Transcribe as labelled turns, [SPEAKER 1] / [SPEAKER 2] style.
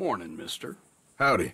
[SPEAKER 1] Morning, mister.
[SPEAKER 2] Howdy.